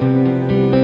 Música